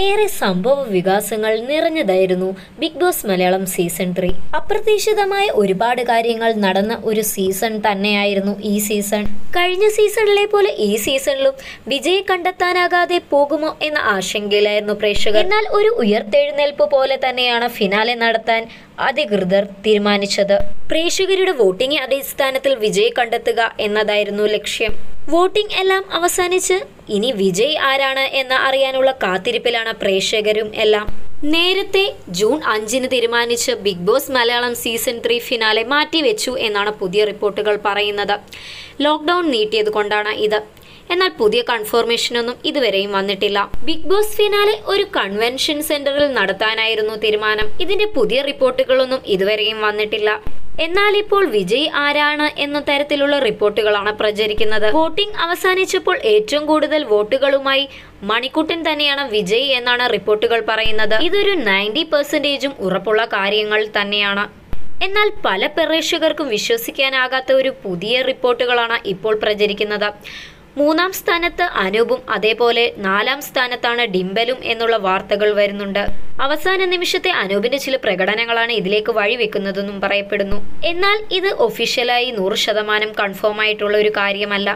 ഏറെ സംഭവ വികാസങ്ങൾ നിറഞ്ഞതായിരുന്നു Bigg Boss Malayalam season three അപ്രതീക്ഷിതമായ ഒരുപാട് കാര്യങ്ങൾ നടന്ന ഒരു സീസൺ തന്നെയായിരുന്നു ഈ സീസൺ കഴിഞ്ഞ സീസണിലെ പോലെ ഈ സീസണിലും വിജയി കണ്ടെത്താനാകാതെ പോകുമോ എന്ന ആശങ്കയിലായിരുന്നു പ്രേക്ഷകർ. എന്നാൽ ഒരു ഉയർത്തെഴുന്നേൽപ്പ് പോലെ തന്നെയാണ് ഫിനാലെ നടത്താൻ അധികൃതർ തീരുമാനിച്ചത്. പ്രേക്ഷകരുടെ വോട്ടിംഗ് അടിസ്ഥാനത്തിൽ വിജയി കണ്ടെത്തുക എന്നതായിരുന്നു ലക്ഷ്യം. വോട്ടിംഗ് എല്ലാം അവസാനിച്ച് ഇനി വിജയ് ആരാണ് എന്ന് അറിയാനുള്ള കാത്തിരിപ്പിലാണ് പ്രേക്ഷകരും എല്ലാം. നേരത്തെ ജൂൺ അഞ്ചിന് തീരുമാനിച്ച് Bigg Boss Malayalam season three finale മാറ്റിവെച്ചു എന്നാണ് പുതിയ റിപ്പോർട്ടുകൾ പറയുന്നത്. ലോക്ക്ഡൗൺ നീട്ടിയത് കൊണ്ടാണ് ഇത്. എന്നാൽ പുതിയ കൺഫർമേഷനൊന്നും ഇതുവരെയും വന്നിട്ടില്ല. ബിഗ് ബോസ് ഫിനാലെ ഒരു കൺവെൻഷൻ സെന്ററിൽ നടത്താനായിരുന്നു തീരുമാനം. ഇതിന്റെ പുതിയ റിപ്പോർട്ടുകളൊന്നും ഇതുവരെയും വന്നിട്ടില്ല. എന്നാൽ ഇപ്പോൾ വിജയ് ആരാണ് എന്ന തരത്തിലുള്ള റിപ്പോർട്ടുകളാണ് പ്രചരിക്കുന്നത്. വോട്ടിംഗ് അവസാനിച്ചപ്പോൾ ഏറ്റവും കൂടുതൽ വോട്ടുകളുമായി മണിക്കുട്ടൻ തന്നെയാണ് വിജയ് എന്നാണ് റിപ്പോർട്ടുകൾ പറയുന്നത്. ഇതൊരു നയന്റി പെർസെന്റേജും ഉറപ്പുള്ള കാര്യങ്ങൾ തന്നെയാണ്. എന്നാൽ പല പ്രേക്ഷകർക്കും വിശ്വസിക്കാനാകാത്ത ഒരു പുതിയ റിപ്പോർട്ടുകളാണ് ഇപ്പോൾ പ്രചരിക്കുന്നത്. മൂന്നാം സ്ഥാനത്ത് അനൂപും അതേപോലെ നാലാം സ്ഥാനത്താണ് ഡിംബലും എന്നുള്ള വാർത്തകൾ വരുന്നുണ്ട്. അവസാന നിമിഷത്തെ അനൂപിന്റെ ചില പ്രകടനങ്ങളാണ് ഇതിലേക്ക് വഴിവെക്കുന്നതെന്നും പറയപ്പെടുന്നു. എന്നാൽ ഇത് ഒഫീഷ്യലായി നൂറ് ശതമാനം കൺഫേം ആയിട്ടുള്ള ഒരു കാര്യമല്ല.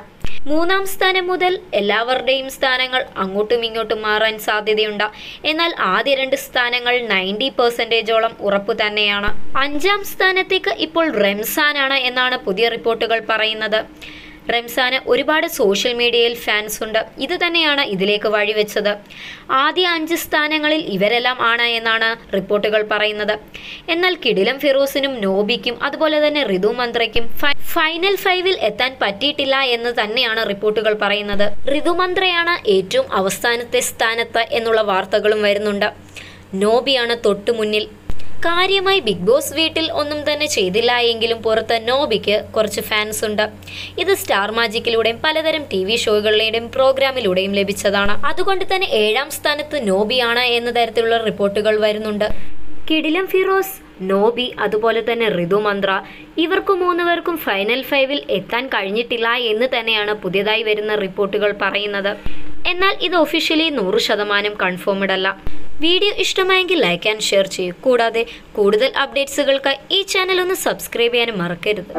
മൂന്നാം സ്ഥാനം മുതൽ എല്ലാവരുടെയും സ്ഥാനങ്ങൾ അങ്ങോട്ടും ഇങ്ങോട്ടും മാറാൻ സാധ്യതയുണ്ട്. എന്നാൽ ആദ്യ രണ്ട് സ്ഥാനങ്ങൾ നയന്റി പെർസെന്റേജോളം ഉറപ്പ് തന്നെയാണ്. അഞ്ചാം സ്ഥാനത്തേക്ക് ഇപ്പോൾ റംസാനാണ് എന്നാണ് പുതിയ റിപ്പോർട്ടുകൾ പറയുന്നത്. റംസാന് ഒരുപാട് സോഷ്യൽ മീഡിയയിൽ ഫാൻസ് ഉണ്ട്. ഇത് തന്നെയാണ് ഇതിലേക്ക് വഴിവെച്ചത്. ആദ്യ അഞ്ച് സ്ഥാനങ്ങളിൽ ഇവരെല്ലാം ആണ് എന്നാണ് റിപ്പോർട്ടുകൾ പറയുന്നത്. എന്നാൽ കിടിലം ഫിറോസിനും നോബിക്കും അതുപോലെ തന്നെ ഋതു മന്ത്രയ്ക്കും ഫൈനൽ ഫൈവിൽ എത്താൻ പറ്റിയിട്ടില്ല എന്ന് തന്നെയാണ് റിപ്പോർട്ടുകൾ പറയുന്നത്. ഋതു മന്ത്രയാണ് ഏറ്റവും അവസാനത്തെ സ്ഥാനത്ത് എന്നുള്ള വാർത്തകളും വരുന്നുണ്ട്. നോബിയാണ് തൊട്ടു മുന്നിൽ കാര്യമായി ബിഗ് ബോസ് വീട്ടിൽ ഒന്നും തന്നെ ചെയ്തില്ല എങ്കിലും പുറത്ത് നോബിക്ക് കുറച്ച് ഫാൻസ് ഉണ്ട്. ഇത് സ്റ്റാർ മാജിക്കിലൂടെയും പലതരം ടി വി ഷോകളിലൂടെയും പ്രോഗ്രാമിലൂടെയും ലഭിച്ചതാണ്. അതുകൊണ്ട് തന്നെ ഏഴാം സ്ഥാനത്ത് നോബിയാണ് എന്ന തരത്തിലുള്ള റിപ്പോർട്ടുകൾ വരുന്നുണ്ട്. കിടിലം ഫിറോസ് നോബി അതുപോലെ തന്നെ ഋതു മന്ത്ര ഇവർക്ക് മൂന്നുപേർക്കും ഫൈനൽ ഫൈവിൽ എത്താൻ കഴിഞ്ഞിട്ടില്ല എന്ന് തന്നെയാണ് പുതിയതായി വരുന്ന റിപ്പോർട്ടുകൾ പറയുന്നത്. എന്നാൽ ഇത് ഒഫീഷ്യലി നൂറ് ശതമാനം കൺഫേംഡ് അല്ല. വീഡിയോ ഇഷ്ടമായെങ്കിൽ ലൈക്ക് ആൻഡ് ഷെയർ ചെയ്യൂ. കൂടാതെ കൂടുതൽ അപ്ഡേറ്റ്സുകൾക്ക് ഈ ചാനൽ ഒന്ന് സബ്സ്ക്രൈബ് ചെയ്യാനും മറക്കരുത്.